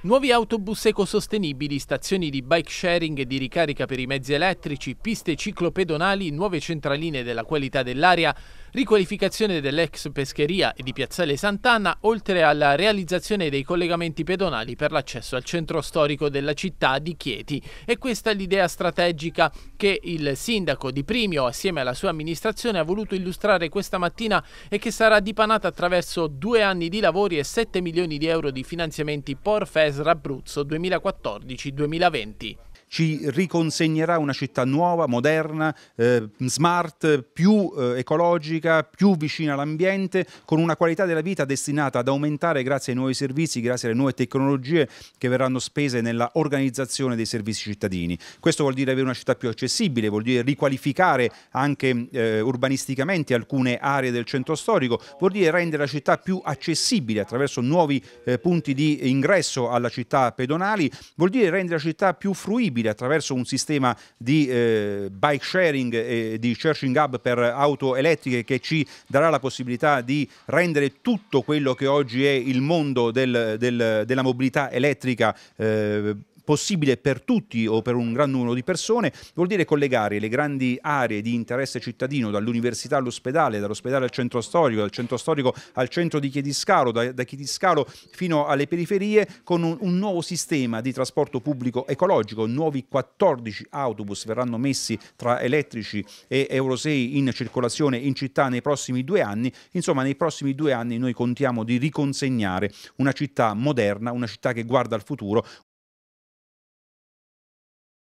Nuovi autobus ecosostenibili, stazioni di bike sharing e di ricarica per i mezzi elettrici, piste ciclopedonali, nuove centraline della qualità dell'aria, riqualificazione dell'ex pescheria e di Piazzale Sant'Anna, oltre alla realizzazione dei collegamenti pedonali per l'accesso al centro storico della città di Chieti. E questa è l'idea strategica che il sindaco di Primio, assieme alla sua amministrazione, ha voluto illustrare questa mattina e che sarà dipanata attraverso due anni di lavori e 7 milioni di euro di finanziamenti Porfes Esra Abruzzo 2014-2020 ci riconsegnerà una città nuova, moderna, eh, smart, più eh, ecologica, più vicina all'ambiente, con una qualità della vita destinata ad aumentare grazie ai nuovi servizi, grazie alle nuove tecnologie che verranno spese nella organizzazione dei servizi cittadini. Questo vuol dire avere una città più accessibile, vuol dire riqualificare anche eh, urbanisticamente alcune aree del centro storico, vuol dire rendere la città più accessibile attraverso nuovi eh, punti di ingresso alla città pedonali, vuol dire rendere la città più fruibile possibile attraverso un sistema di eh, bike sharing e di charging hub per auto elettriche che ci darà la possibilità di rendere tutto quello che oggi è il mondo del, del, della mobilità elettrica eh, possibile per tutti o per un gran numero di persone, vuol dire collegare le grandi aree di interesse cittadino dall'università all'ospedale, dall'ospedale al centro storico, dal centro storico al centro di Chiediscalo, da, da Chiediscalo fino alle periferie con un, un, nuovo sistema di trasporto pubblico ecologico, nuovi 14 autobus verranno messi tra elettrici e Euro 6 in circolazione in città nei prossimi due anni, insomma nei prossimi due anni noi contiamo di riconsegnare una città moderna, una città che guarda al futuro,